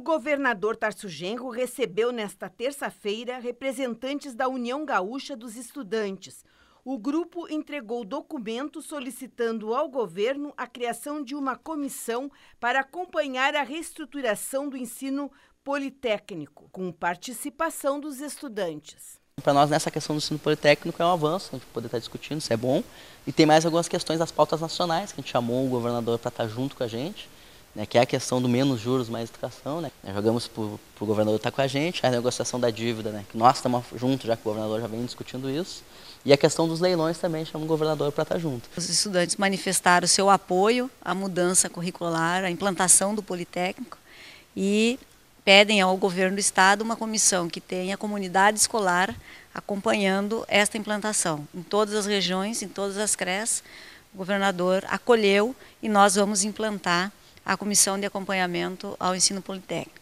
governador Tarso Genro recebeu nesta terça-feira representantes da União Gaúcha dos Estudantes. O grupo entregou documento solicitando ao governo a criação de uma comissão para acompanhar a reestruturação do ensino politécnico, com participação dos estudantes. Para nós, nessa questão do ensino politécnico, é um avanço, a gente poder estar discutindo, isso é bom. E tem mais algumas questões das pautas nacionais, que a gente chamou o governador para estar junto com a gente né, que é a questão do menos juros, mais educação. Né? Jogamos para o governador estar com a gente, a negociação da dívida, né, que nós estamos juntos, já que o governador já vem discutindo isso. E a questão dos leilões também, chama o governador para estar junto. Os estudantes manifestaram seu apoio à mudança curricular, à implantação do Politécnico e pedem ao governo do estado uma comissão que tenha a comunidade escolar acompanhando esta implantação. Em todas as regiões, em todas as CREs, o governador acolheu e nós vamos implantar a Comissão de Acompanhamento ao Ensino Politécnico.